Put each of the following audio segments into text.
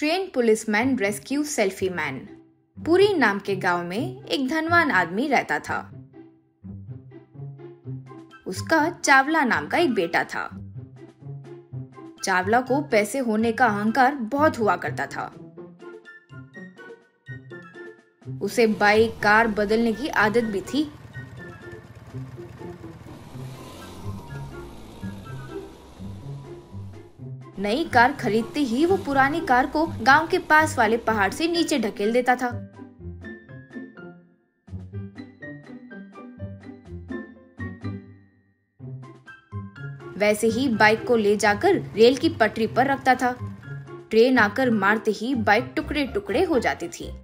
Train policeman, rescue selfie man. Puri नाम के गाँव में एक धनवान आदमी रहता था। उसका चावला नाम का एक बेटा था। चावला को पैसे होने का अहंकार बहुत हुआ करता था। उसे बाइक, कार बदलने की आदत भी थी। नई कार खरीदते ही वो पुरानी कार को गाँव के पास वाले पहाड़ से नीचे ढकेल देता था। वैसे ही बाइक को ले जाकर रेल की पटरी पर रखता था। ट्रेन आकर मारते ही बाइक टुकड़े टुकड़े हो जाती थी।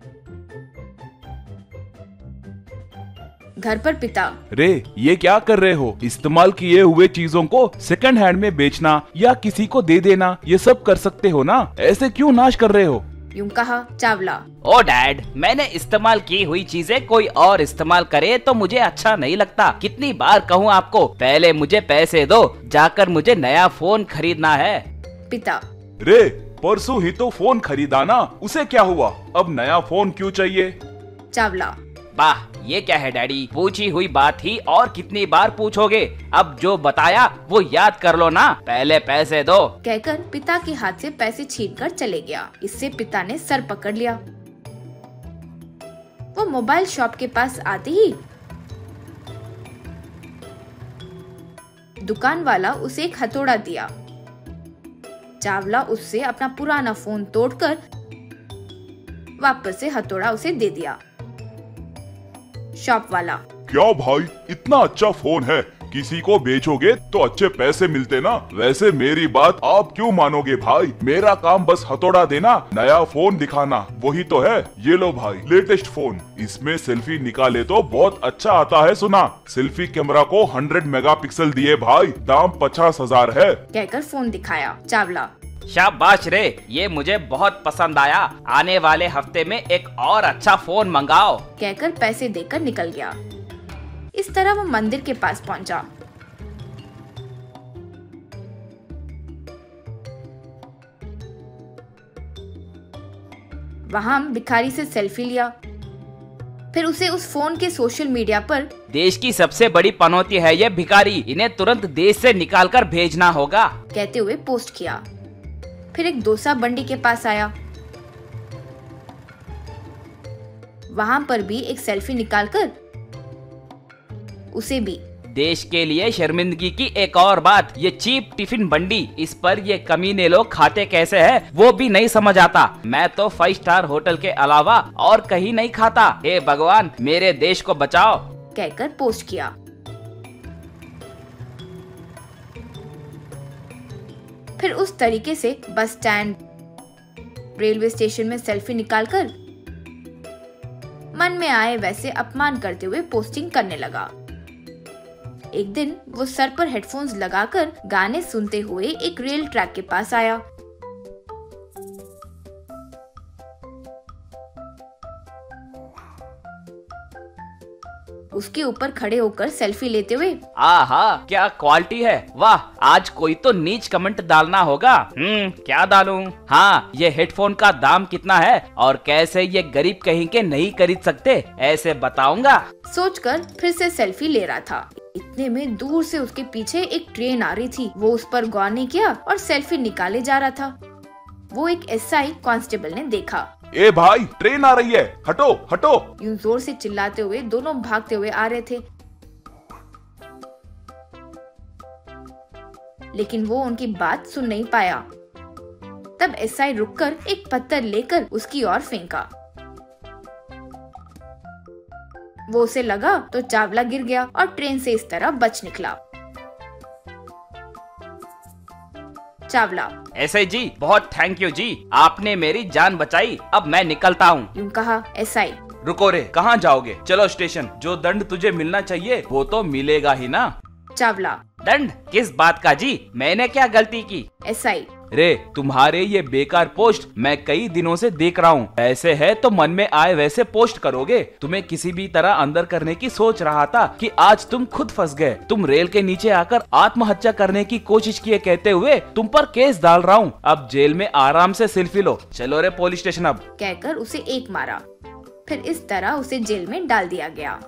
घर पर पिता। रे ये क्या कर रहे हो? इस्तेमाल किए हुए चीज़ों को सेकंड हैंड में बेचना या किसी को दे देना ये सब कर सकते हो ना? ऐसे क्यों नाश कर रहे हो? यूँ कहा चावला। ओ डैड मैंने इस्तेमाल की हुई चीज़ें कोई और इस्तेमाल करे तो मुझे अच्छा नहीं लगता। कितनी बार कहूँ आपको पहले मुझे पैसे दो जाकर मुझे नया फ़ोन खरीदना है। पिता। रे परसों ही तो फ़ोन खरीदा ना उसे क्या हुआ? अब नया फ़ोन क्यों चाहिए? चावला। वाह ये क्या है, डैडी? पूछी हुई बात ही और कितनी बार पूछोगे? अब जो बताया, वो याद कर लो ना। पहले पैसे दो। कहकर पिता के हाथ से पैसे छीन कर चले गया। इससे पिता ने सर पकड़ लिया। वो मोबाइल शॉप के पास आते ही दुकान वाला उसे एक हथौड़ा दिया। चावला उससे अपना पुराना फ़ोन तोड़कर वापस से हथौड़ा उसे दे दिया। शॉप वाला। क्या भाई इतना अच्छा फ़ोन है। किसी को बेचोगे तो अच्छे पैसे मिलते ना। वैसे मेरी बात आप क्यों मानोगे भाई? मेरा काम बस हथौड़ा देना नया फ़ोन दिखाना। वही तो है। ये लो भाई लेटेस्ट फ़ोन इसमें सेल्फी निकाले तो बहुत अच्छा आता है सुना। सेल्फी कैमरा को 100 मेगापिक्सल दिए भाई। दाम पचास हज़ार है। कहकर फ़ोन दिखाया चावला। शाबाश रे ये मुझे बहुत पसंद आया। आने वाले हफ़्ते में एक और अच्छा फ़ोन मंगाओ। कहकर पैसे देकर निकल गया। इस तरह वो मंदिर के पास पहुँचा। वहाँ भिखारी से सेल्फी लिया। फिर उसे उस फ़ोन के सोशल मीडिया पर देश की सबसे बड़ी पनौती है ये भिखारी। इन्हें तुरंत देश से निकालकर भेजना होगा। कहते हुए पोस्ट किया। फिर एक दोसा बंडी के पास आया। वहाँ पर भी एक सेल्फी निकालकर उसे भी। देश के लिए शर्मिंदगी की एक और बात ये चीप टिफ़िन बंडी इस पर ये कमीने लोग खाते कैसे हैं वो भी नहीं समझ आता। मैं तो फाइव स्टार होटल के अलावा और कहीं नहीं खाता। हे भगवान मेरे देश को बचाओ। कहकर पोस्ट किया। फिर उस तरीके से बस स्टैंड रेलवे स्टेशन में सेल्फी निकालकर मन में आए वैसे अपमान करते हुए पोस्टिंग करने लगा। एक दिन वो सर पर हेडफोन्स लगाकर गाने सुनते हुए एक रेल ट्रैक के पास आया। उसके ऊपर खड़े होकर सेल्फी लेते हुए। आहा क्या क्वालिटी है? वाह आज कोई तो नीच कमेंट डालना होगा। हम्म क्या डालूं? हाँ ये हेडफोन का दाम कितना है? और कैसे ये गरीब कहीं के नहीं खरीद सकते? ऐसे बताऊँगा। सोचकर फिर से सेल्फी ले रहा था। इतने में दूर से उसके पीछे एक ट्रेन आ रही थी। वो उस पर गौर नहीं किया और सेल्फी निकाले जा रहा था। वो एक एसआई कांस्टेबल ने देखा। ए भाई ट्रेन आ रही है। हटो हटो। यूँ ज़ोर से चिल्लाते हुए, दोनों भागते हुए आ रहे थे। लेकिन वो उनकी बात सुन नहीं पाया। तब एसआई रुककर एक पत्थर लेकर उसकी ओर फेंका। वो उसे लगा तो चावला गिर गया और ट्रेन से इस तरह बच निकला। चावला। एस आई जी बहुत थैंक यू जी। आपने मेरी जान बचाई अब मैं निकलता हूँ। यूँ कहा एसआई रुको रे कहाँ जाओगे? चलो स्टेशन जो दंड तुझे मिलना चाहिए वो तो मिलेगा ही ना। चावला। दंड? किस बात का जी? मैंने क्या गलती की? एसआई रे, तुम्हारे ये बेकार पोस्ट मैं कई दिनों से देख रहा हूँ। ऐसे है तो मन में आए वैसे पोस्ट करोगे। तुम्हें किसी भी तरह अंदर करने की सोच रहा था कि आज तुम खुद फंस गए। तुम रेल के नीचे आकर आत्महत्या करने की कोशिश किए कहते हुए तुम पर केस डाल रहा हूँ। अब जेल में आराम से सेल्फी लो। चलो रे पुलिस स्टेशन अब। कहकर उसे एक मारा। फिर इस तरह उसे जेल में डाल दिया गया।